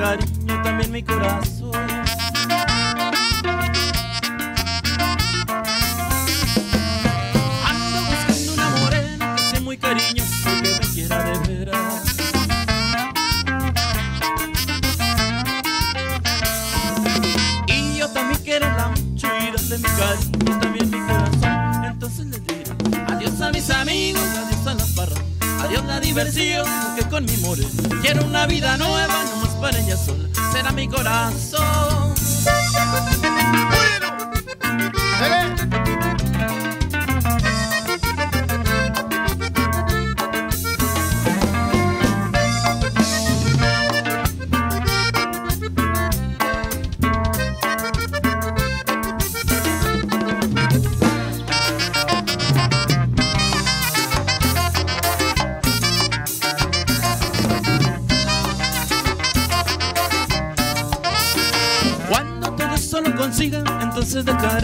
cariño, también mi corazón. Ando buscando una morena que muy cariñosa y que me quiera de veras. Y yo también quererla mucho y darle mi cariño, adiós la diversión que con mi morena quiero una vida nueva, no más para ella sola, será mi corazón.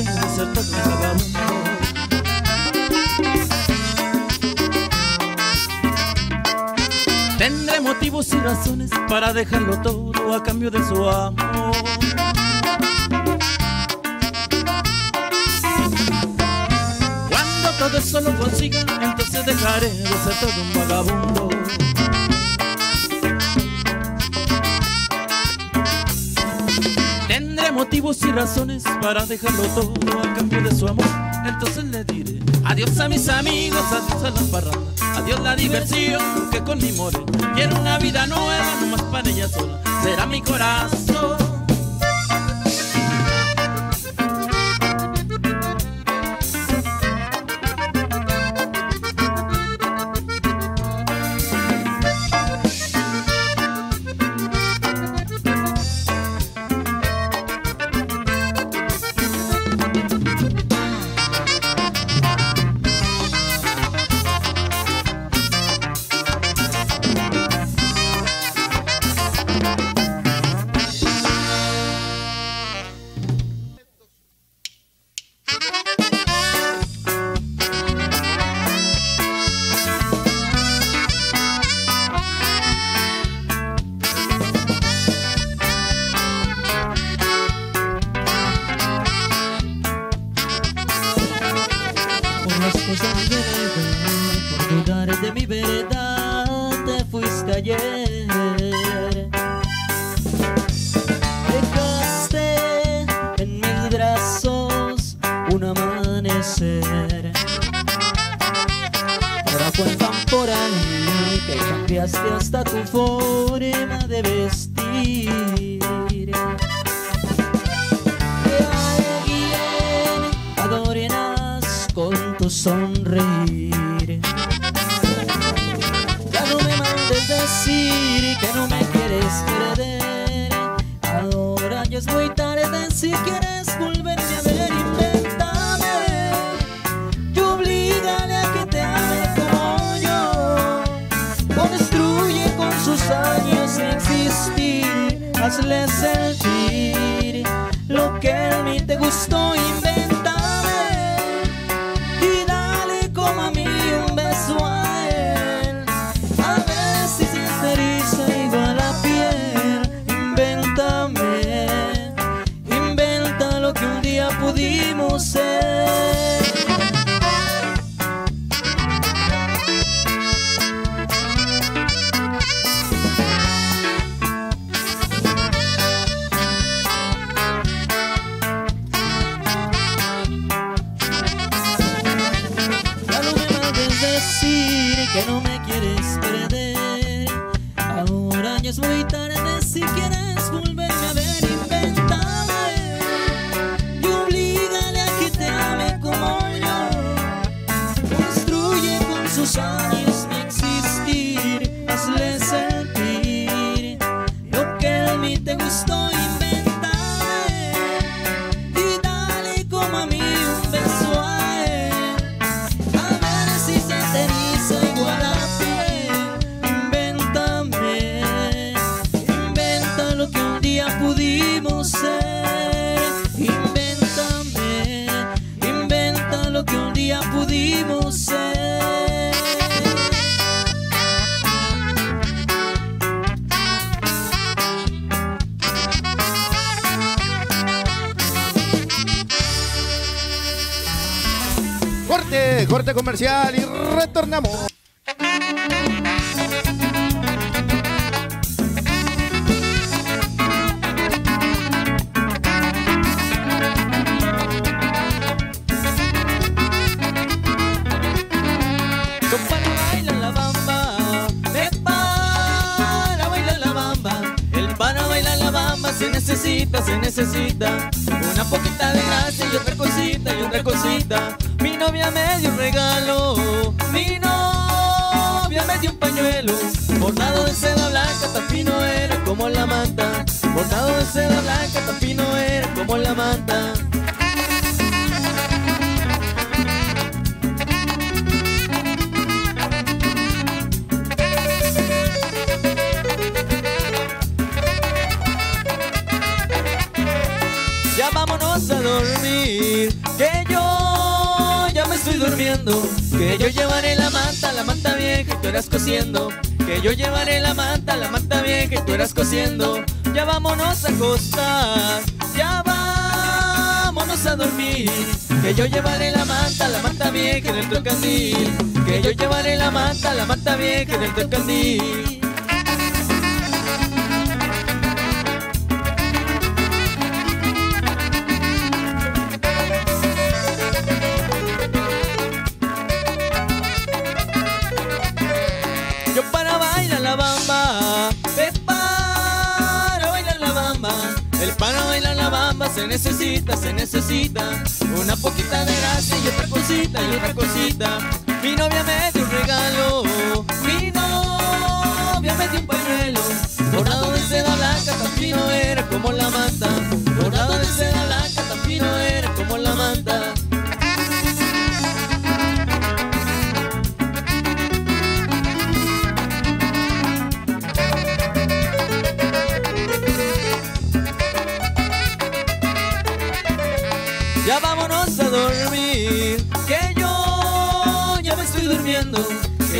Entonces dejaré de vagabundo. Tendré motivos y razones para dejarlo todo a cambio de su amor. Cuando todo eso lo consiga, entonces dejaré de ser todo un vagabundo. Tendré motivos y razones para dejarlo todo a cambio de su amor. Entonces le diré adiós a mis amigos, adiós a las parrandas, adiós la diversión que con mi morena quiero una vida nueva, no más para ella sola, será mi corazón. Por dudar de mi verdad, te fuiste ayer. Dejaste en mis brazos un amanecer. Ahora cuentan por ahí que cambiaste hasta tu forma de vestir. Sonreír. Ya no me mandes decir que no me quieres perder. Ahora ya es muy tarde si quieres volverme a ver. Invéntame y oblígale a que te ame como yo. No destruye con sus años existir. Hazle sentir lo que a mí te gustó. Invéntame corte, corte comercial y retornamos. Compara, baila la bamba, me para, baila la bamba. El para baila la bamba se necesita, se necesita una poquita de gracia y otra cosita y otra cosita. Novia me dio un regalo, mi novia me dio un pañuelo, bordado de seda blanca, tan fino era como la manta. Bordado de seda blanca, tan fino era como la manta. Ya vámonos a dormir, que yo Que yo llevaré la manta, la manta bien que tú eras cosiendo. Que yo llevaré la manta, la manta bien que tú eras cosiendo. Ya vámonos a acostar, ya vámonos a dormir. Que yo llevaré la manta, la manta que dentro el candil. Que yo llevaré la manta, la manta que dentro el candil. Se necesita, se necesita una poquita de gracia y otra cosita y otra cosita. Mi novia me dio un regalo, mi novia me dio un pañuelo, bordado de seda blanca, tan fino era como la manta. Bordado de seda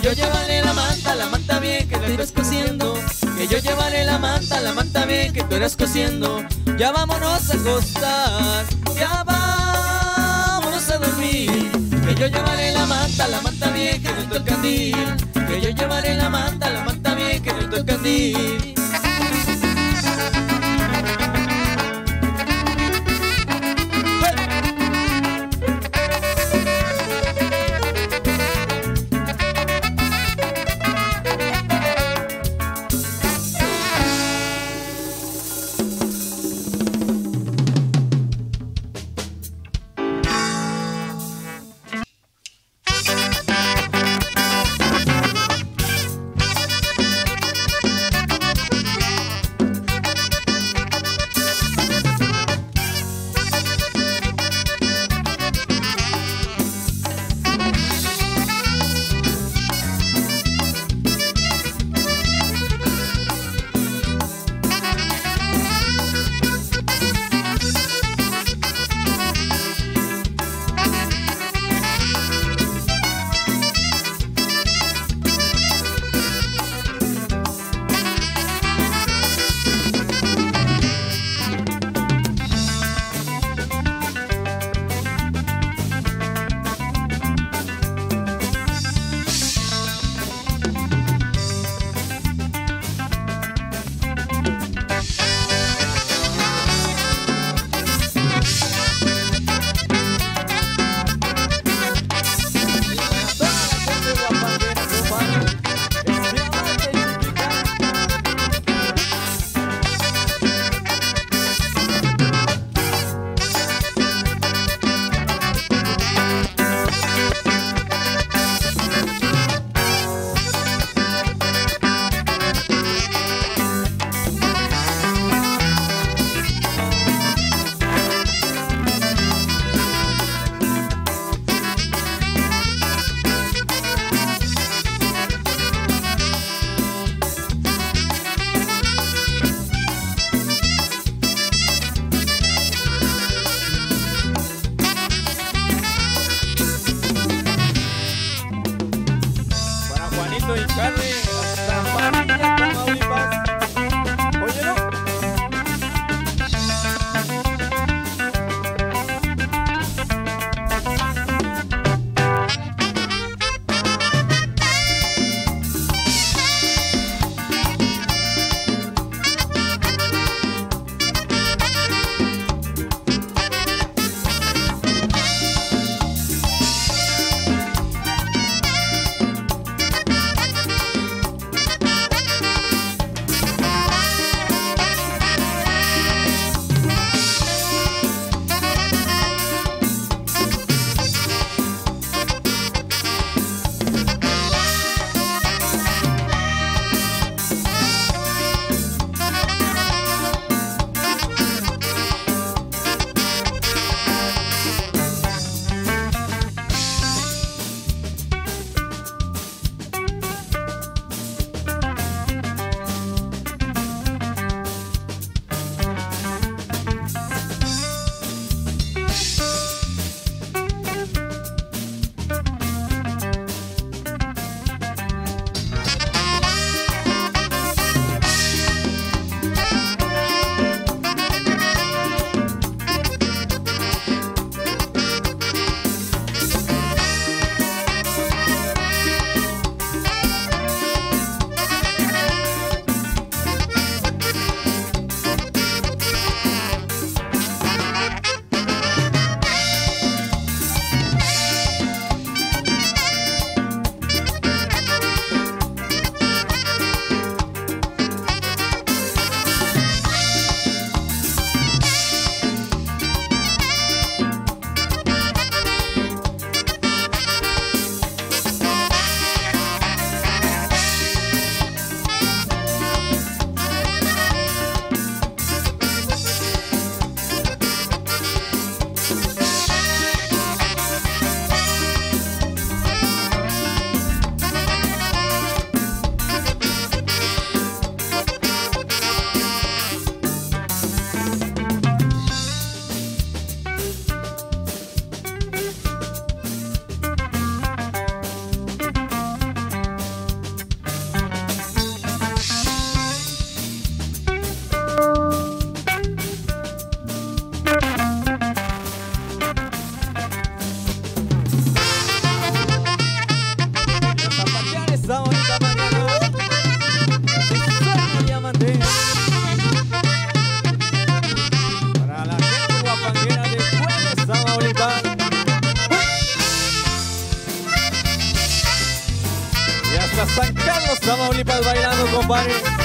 Que yo llevaré la manta, la manta bien que tú eres cosiendo. Que yo llevaré la manta, la manta bien que tú eres cosiendo. Ya vámonos a acostar, ya vámonos a dormir. Que yo llevaré la manta, la manta bien que dentro el candil. Que yo llevaré la manta, la manta bien que dentro el candil. Tamaulipas everybody.